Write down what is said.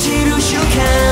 落ちる瞬間